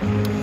嗯